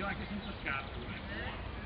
Io anche senza scarpe.